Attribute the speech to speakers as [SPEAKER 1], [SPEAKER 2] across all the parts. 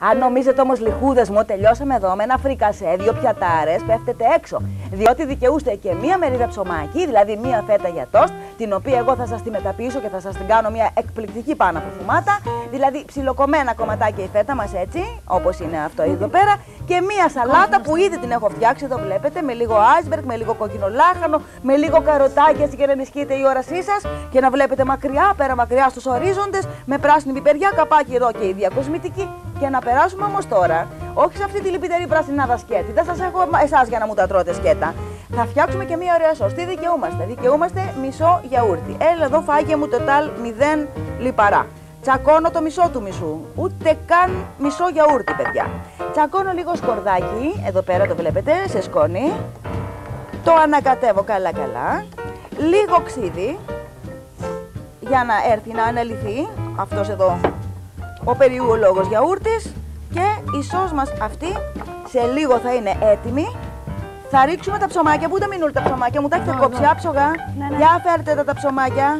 [SPEAKER 1] Αν νομίζετε όμως λιχούδες μου, τελειώσαμε εδώ με ένα φρικασέ, δύο πιατάρες, πέφτετε έξω. Διότι δικαιούστε και μία μερίδα ψωμάκι, δηλαδή μία φέτα για τόστ, την οποία εγώ θα σας τη μεταπίσω και θα σας την κάνω μία εκπληκτική πάνω από φουμάτα. Δηλαδή ψιλοκομμένα κομματάκια η φέτα μας έτσι, όπως είναι αυτό εδώ πέρα, και μία σαλάτα που ήδη την έχω φτιάξει, εδώ βλέπετε, με λίγο iceberg, με λίγο κόκκινο λάχανο, με λίγο καροτάκι έτσι για να ενισχύετε η όρασή σας και να βλέπετε μακριά, πέρα μακριά στους ορίζοντες, με πράσινη πιπεριά, καπάκι εδώ και η διακοσμητική. Και να περάσουμε όμως τώρα, όχι σε αυτή τη λυπητερή πράσινάδα σκέτη. Δεν σας έχω εσάς για να μου τα τρώτε σκέτα. Θα φτιάξουμε και μία ωραία σωστή. Δικαιούμαστε; Δικαιούμαστε μισό γιαούρτι. Έλα εδώ φάγε μου τοτάλ 0 λιπαρά. Τσακώνω το μισό του μισού. Ούτε καν μισό γιαούρτι, παιδιά. Τσακώνω λίγο σκορδάκι. Εδώ πέρα το βλέπετε, σε σκόνη. Το ανακατεύω καλά-καλά. Λίγο ξύδι για να έρθει να αναλυθεί αυτός εδώ ο περιούολόγος γιαούρτης και η σως μας αυτή σε λίγο θα είναι έτοιμη. Θα ρίξουμε τα ψωμάκια, πού τα μείνουν τα ψωμάκια, μου; Τα έχετε κόψει άψογα.
[SPEAKER 2] Ναι, ναι.
[SPEAKER 1] Για φέρτε τα, τα ψωμάκια,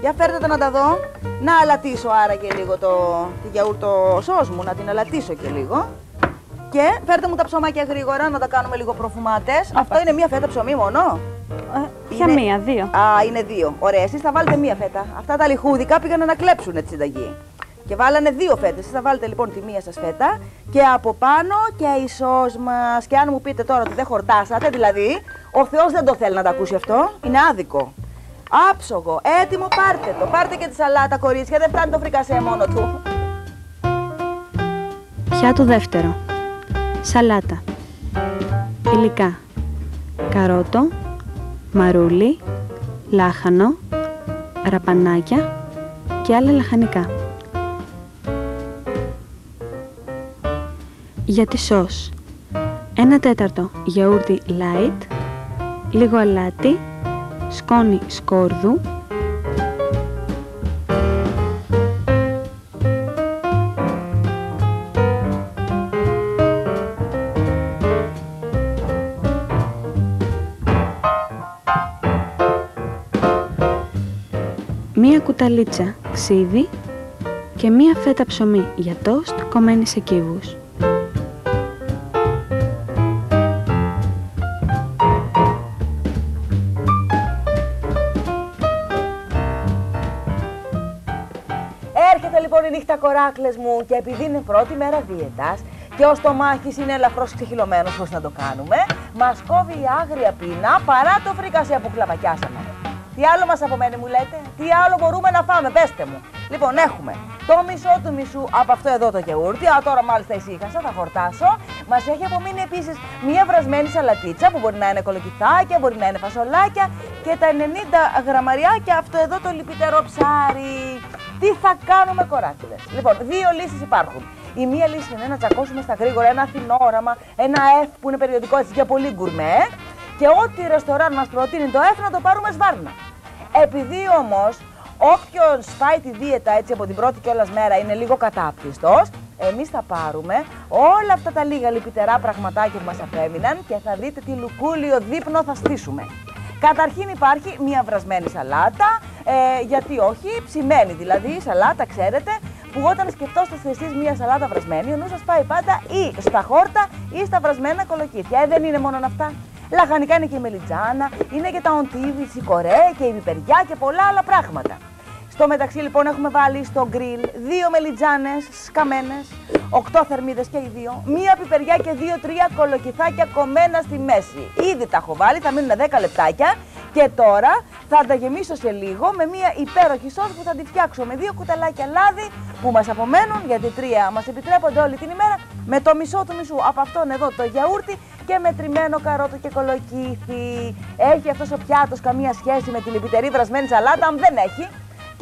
[SPEAKER 1] για φέρτε τα να τα δω. Να αλατίσω άρα και λίγο το, τη γιαούρτο σως μου, να την αλατίσω και λίγο. Και φέρτε μου τα ψωμάκια γρήγορα να τα κάνουμε λίγο προφουμάτες. Αυτό είναι μία φέτα ψωμί μόνο;
[SPEAKER 2] Ε, Ποια
[SPEAKER 1] Είναι-
[SPEAKER 2] μία, δύο.
[SPEAKER 1] Α, είναι δύο. Ωραία, εσείς θα βάλετε μία φέτα. Αυτά τα λιχούδικα πήγαν να κλέψουν τη συνταγή. Και βάλανε δύο φέτε. Εσείς θα βάλετε λοιπόν τη μία σας φέτα και από πάνω και η σως μας. Και αν μου πείτε τώρα ότι δεν χορτάσατε, δηλαδή ο Θεός δεν το θέλει να τα ακούσει αυτό, είναι άδικο. Άψογο, έτοιμο, πάρτε το. Πάρτε και τη σαλάτα, κορίτσια. Δεν φτάνει το φρικασέ μόνο του.
[SPEAKER 2] Πιάτο δεύτερο. Σαλάτα. Υλικά. Καρότο, μαρούλι, λάχανο, ραπανάκια και άλλα λαχανικά. Για τη σως. Ένα τέταρτο γιαούρτι light, λίγο αλάτι, σκόνη σκόρδου, μία κουταλίτσα ξύδι και μία φέτα ψωμί για τόστ κομμένη σε κύβους.
[SPEAKER 1] Νύχτα κοράκλες μου και επειδή είναι πρώτη μέρα δίαιτας και ο στομάχης είναι ελαφρώς ξεχυλωμένος πώς να το κάνουμε, μας κόβει η άγρια πείνα παρά το φρικασέ που κλαπακιάσαμε. Τι άλλο μας απομένει μου λέτε, τι άλλο μπορούμε να φάμε, πέστε μου. Λοιπόν έχουμε το μισό του μισού από αυτό εδώ το γιαούρτι, α τώρα μάλιστα ησύχασα, θα χορτάσω. Μας έχει απομείνει επίσης μία βρασμένη σαλατίτσα που μπορεί να είναι κολοκυθάκια, μπορεί να είναι φασολάκια και τα 90 γραμμαριάκια αυτό εδώ το λυπητερό ψάρι. Τι θα κάνουμε κοράκλες. Λοιπόν, δύο λύσεις υπάρχουν. Η μία λύση είναι να τσακώσουμε στα γρήγορα ένα αθηνό όραμα, ένα F που είναι περιοδικό έτσι για πολύ γκουρμέ και ό,τι ρεστοράν μας προτείνει το F να το πάρουμε σβάρνα. Επειδή όμως όποιος φάει τη δίαιτα έτσι από την πρώτη κιόλας μέρα είναι λίγο κατάπτυστος, εμείς θα πάρουμε όλα αυτά τα λίγα λυπητερά πραγματάκια που μας απέμειναν και θα δείτε τι λουκούλιο δείπνο θα στήσουμε. Καταρχήν υπάρχει μια βρασμένη σαλάτα, ε, γιατί όχι, ψημένη δηλαδή, σαλάτα ξέρετε, που όταν σκεφτόσαστε εσείς μια σαλάτα βρασμένη, ο νους σας πάει πάντα ή στα χόρτα ή στα βρασμένα κολοκύθια. Ε, δεν είναι μόνο αυτά. Λαχανικά είναι και η μελιτζάνα, είναι και τα οντίβι, η κορέ και η πιπεριά και πολλά άλλα πράγματα. Στο μεταξύ λοιπόν έχουμε βάλει στο γκριλ δύο μελιτζάνες σκαμμένες, οκτώ θερμίδες και οι δύο, μία πιπεριά και δύο-τρία κολοκυθάκια κομμένα στη μέση. Ήδη τα έχω βάλει, θα μείνουν 10 λεπτάκια και τώρα θα τα γεμίσω σε λίγο με μία υπέροχη σως που θα τη φτιάξω με δύο κουταλάκια λάδι που μας απομένουν, γιατί τρία μας επιτρέπονται όλη την ημέρα, με το μισό του μισού από αυτόν εδώ το γιαούρτι και με τριμμένο καρότο και κολοκύθι. Έχει αυτός ο πιάτος καμία σχέση με τη λυπητερή βρασμένη σαλάτα, αν δεν έχει.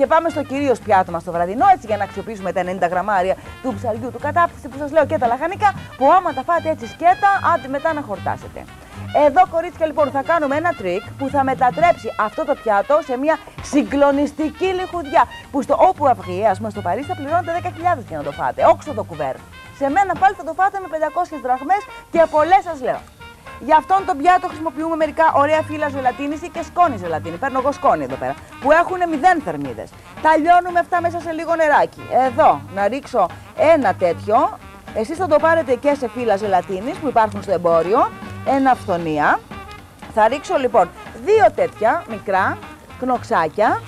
[SPEAKER 1] Και πάμε στο κυρίως πιάτο μας το βραδινό, έτσι για να αξιοποιήσουμε τα 90 γραμμάρια του ψαριού του κατάπτυστου που σας λέω και τα λαχανικά, που άμα τα φάτε έτσι σκέτα, άντε μετά να χορτάσετε. Εδώ, κορίτσια, λοιπόν, θα κάνουμε ένα τρικ που θα μετατρέψει αυτό το πιάτο σε μια συγκλονιστική λιχουδιά. Που στο όπου αυγεί, ας πούμε, στο Παρίσι, θα πληρώνετε 10.000 για να το φάτε. Όξο το κουβέρ. Σε μένα πάλι θα το φάτε με 500 δραχμές και πολλές σας λέω. Για αυτόν τον πιάτο χρησιμοποιούμε μερικά ωραία φύλλα ζελατίνης ή και σκόνη ζελατίνη. Παίρνω εγώ σκόνη εδώ πέρα. Που έχουν 0 θερμίδες. Τα λιώνουμε αυτά μέσα σε λίγο νεράκι. Εδώ να ρίξω ένα τέτοιο Εσείς θα το πάρετε και σε φύλλα ζελατίνης που υπάρχουν στο εμπόριο, ένα φθονία. Θα ρίξω λοιπόν δύο τέτοια μικρά κνοξάκια,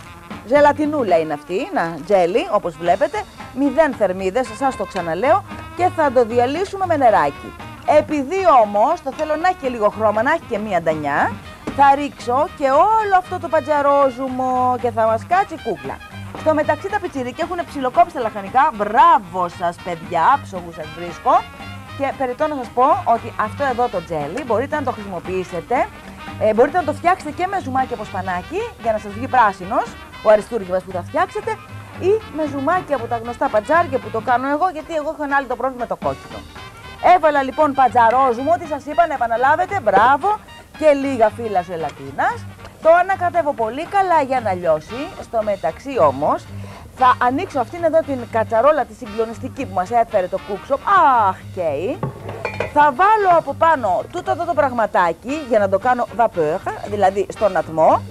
[SPEAKER 1] ζελατινούλα είναι αυτή, να τζέλι όπως βλέπετε, μηδέν θερμίδες, σας το ξαναλέω και θα το διαλύσουμε με νεράκι. Επειδή όμως το θέλω να έχει και λίγο χρώμα, να έχει και μία ντανιά, θα ρίξω και όλο αυτό το πατζαρόζουμο και θα μας κάτσει κούκλα. Στο μεταξύ τα πιτσιρίκια έχουν ψιλοκόψει τα λαχανικά. Μπράβο σας παιδιά, άψογου σας βρίσκω. Και περιττώ να σας πω ότι αυτό εδώ το τζέλι μπορείτε να το χρησιμοποιήσετε. Ε, μπορείτε να το φτιάξετε και με ζουμάκι από σπανάκι για να σας βγει πράσινος ο αριστούργημα που θα φτιάξετε ή με ζουμάκι από τα γνωστά πατζάρια που το κάνω εγώ γιατί εγώ έχω ένα άλλο το πρόβλημα με το κόκκινο. Έβαλα λοιπόν πατζαρόζουμο, ό,τι σας είπα να επαναλάβετε, μπράβο και λίγα φύλλα ζελατίνας. Το ανακατεύω πολύ καλά για να λιώσει. Στο μεταξύ όμως θα ανοίξω αυτήν εδώ την κατσαρόλα τη συγκλονιστική που μας έφερε το κούξο. Αχ, καίει. Θα βάλω από πάνω τούτο εδώ το πραγματάκι για να το κάνω vapeur, δηλαδή στον ατμό.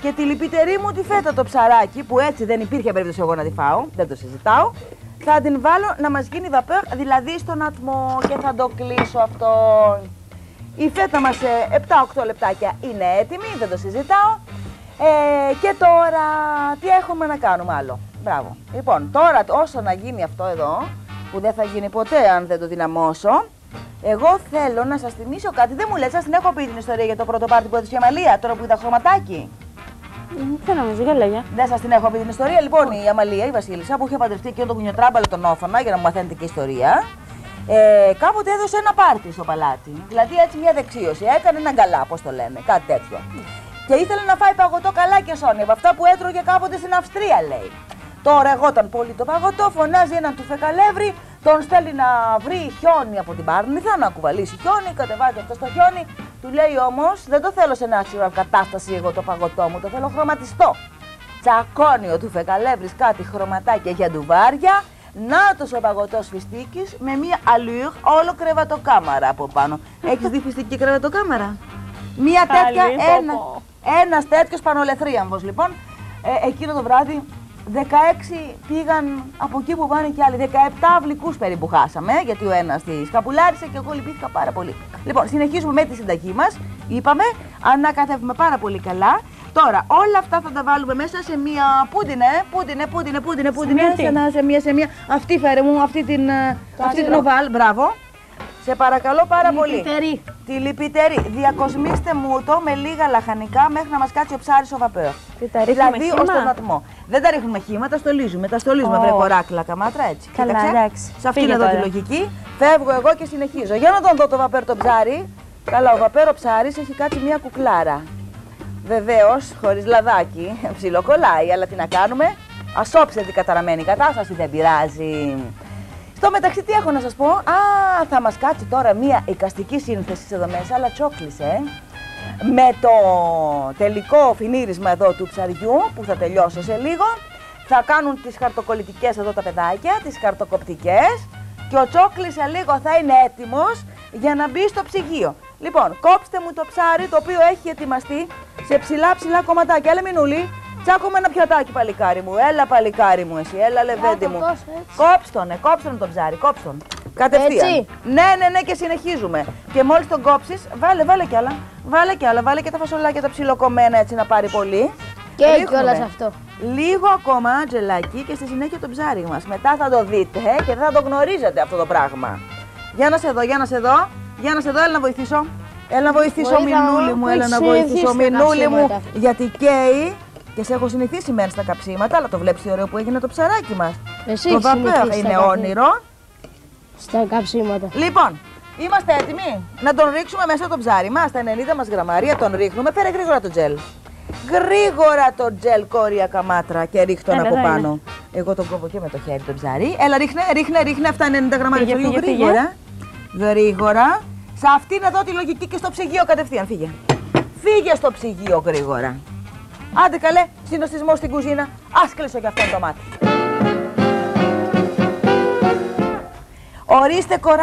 [SPEAKER 1] Και τη λυπητερή μου τη φέτα το ψαράκι που έτσι δεν υπήρχε περίπτωση εγώ να τη φάω, δεν το συζητάω. Θα την βάλω να μας γίνει vapeur, δηλαδή στον ατμό και θα το κλείσω αυτό. Η φέτα μας σε 7-8 λεπτάκια είναι έτοιμη, δεν το συζητάω. Ε, και τώρα τι έχουμε να κάνουμε άλλο; Μπράβο. Λοιπόν, τώρα όσο να γίνει αυτό εδώ, που δεν θα γίνει ποτέ αν δεν το δυναμώσω, εγώ θέλω να σας θυμίσω κάτι. Δεν μου λες, σας την έχω πει την ιστορία για το πρώτο πάρτι που έδωσε η Αμαλία, τώρα που είδα χρωματάκι.
[SPEAKER 2] Δεν νομίζω, για λέγια.
[SPEAKER 1] Δεν σας την έχω πει την ιστορία. Λοιπόν, η Αμαλία, η Βασίλισσα, που είχε παντρευτεί και τον κουνιοτράμπαλο τον Όφανα, για να μου μαθαίνετε και ιστορία, ε, κάποτε έδωσε ένα πάρτι στο παλάτι. Δηλαδή έτσι μια δεξίωση. Έκανε ένα γκαλά, πώς το λένε, κάτι τέτοιο. Και ήθελε να φάει παγωτό καλά και σόνι, από αυτά που έτρωγε κάποτε στην Αυστρία, λέει. Τώρα εγώ όταν πολύ το παγωτό, φωνάζει έναν του φεκαλεύρι, τον στέλνει να βρει χιόνι από την Πάρνηθα, να κουβαλήσει χιόνι, κατεβάζει αυτό στο χιόνι. Του λέει όμως, δεν το θέλω σε ένα κατάσταση εγώ το παγωτό μου, το θέλω χρωματιστό. Τσακώνει ο του φεκαλεύρι κάτι χρωματάκια για ντουβάρια, να ο παγωτός φιστίκης με μία αλούρ όλο κρεβατοκάμαρα από πάνω. Έχεις δει φιστική κρεβατοκάμαρα; Μία τέτοια, ένα, ένας τέτοιος πανολεθρίαμβος λοιπόν. Ε, εκείνο το βράδυ 16 πήγαν από εκεί που πάνε και άλλοι. 17 αυλικούς περίπου χάσαμε, γιατί ο ένας τη σκαπουλάρισε και εγώ λυπήθηκα πάρα πολύ. Λοιπόν, συνεχίζουμε με τη συνταγή μας. Είπαμε, ανακατεύουμε πάρα πολύ καλά. Τώρα, όλα αυτά θα τα βάλουμε μέσα σε μία πούντινε, πούντινε, πούντινε, πούντινε, πούντινε, σε, ένα, σε μία, σε μία. Αυτή φέρε μου, αυτή την, ε, αυτή την οβάλ, μπράβο. Σε παρακαλώ πάρα πολύ. Τη λυπητερή. Διακοσμήστε μου το με λίγα λαχανικά μέχρι να μας κάτσει ο ψάρις ο βαπέος. Δηλαδή ω τον ατμό. Δεν τα ρίχνουμε χύμα, τα στολίζουμε. Τα στολίζουμε, oh. βρε κοράκλα, καμάτρα έτσι.
[SPEAKER 2] Καλά, εντάξει.
[SPEAKER 1] Σε αυτήν εδώ τη λογική. Φεύγω εγώ και συνεχίζω. Για να τον δω το βαπέρο το ψάρι. Καλά, ο βαπέρο ψάρις έχει κάτσει μια κουκλάρα. Βεβαίως, χωρίς λαδάκι, ψιλοκολλάει, αλλά τι να κάνουμε. Ασόψε την καταραμένη κατάσταση, δεν πειράζει. Στο μεταξύ, τι έχω να σας πω; Α, θα μας κάτσει τώρα μία εικαστική σύνθεση εδώ μέσα, αλλά τσόκλισε. Με το τελικό φινίρισμα εδώ του ψαριού, που θα τελειώσω σε λίγο, θα κάνουν τις χαρτοκολλητικές εδώ τα παιδάκια, τις χαρτοκοπτικές και ο τσόκλης σε λίγο θα είναι έτοιμος για να μπει στο ψυγείο. Λοιπόν, κόψτε μου το ψάρι το οποίο έχει ετοιμαστεί σε ψηλά ψηλά κομματάκια. Έλα μινούλη, τσάκουμε ένα πιατάκι παλικάρι μου. Έλα παλικάρι μου εσύ, έλα λεβέντι μου. Κόψτον, ε, κόψτον τον ψάρι, κόψτον. Κατευθείαν. Έτσι. Ναι, ναι, ναι και συνεχίζουμε. Και μόλις τον κόψεις, βάλε, βάλε κι άλλα. Βάλε κι άλλα, βάλε και τα φασολάκια τα ψιλοκομμένα έτσι να πάρει πολύ.
[SPEAKER 3] Και κιόλας αυτό.
[SPEAKER 1] Λίγο ακόμα τζελάκι και στη συνέχεια το ψάρι μας. Μετά θα το δείτε και θα το γνωρίζετε αυτό το πράγμα. Για να σε δω, για να σε δω. Για να σε δω, έλα να βοηθήσω. Έλα να βοηθήσω, Μινούλη μου, έλα να βοηθήσω, Μινούλη μου. Γιατί καίει και σε έχω συνηθίσει μεν στα καψίματα, αλλά το βλέπεις τι ωραίο που έγινε το ψαράκι μας. Το βαπέο είναι όνειρο.
[SPEAKER 3] Στα καψίματα.
[SPEAKER 1] Λοιπόν, είμαστε έτοιμοι να τον ρίξουμε μέσα το ψάρι μας. Στα 90 μας γραμμάρια τον ρίχνουμε. Φέρε γρήγορα το τζελ. Γρήγορα το τζελ κόρια καμάτρα και ρίχτω από πάνω. Εγώ τον κόβω και με το χέρι το ψάρι. Έλα, ρίχνε, ρίχνε, ρίχνε. Αυτά 90 γραμμάρια. Φύγε, φύγε, γρήγορα. Γρήγορα. Σε αυτήν εδώ τη λογική και στο ψυγείο κατευθείαν. Φύγε. Φύγε στο ψυγείο γρήγορα. Άντε καλέ, συνοστισμό στην κουζίνα. Άσκλεισο και αυτό το μάτι. Ορίστε κορά.